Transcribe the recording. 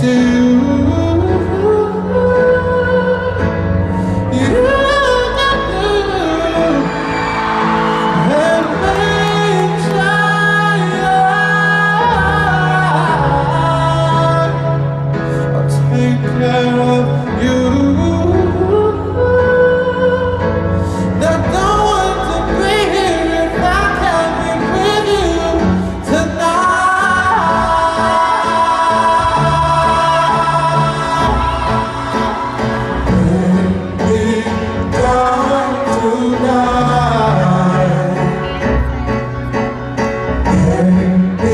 still Amen.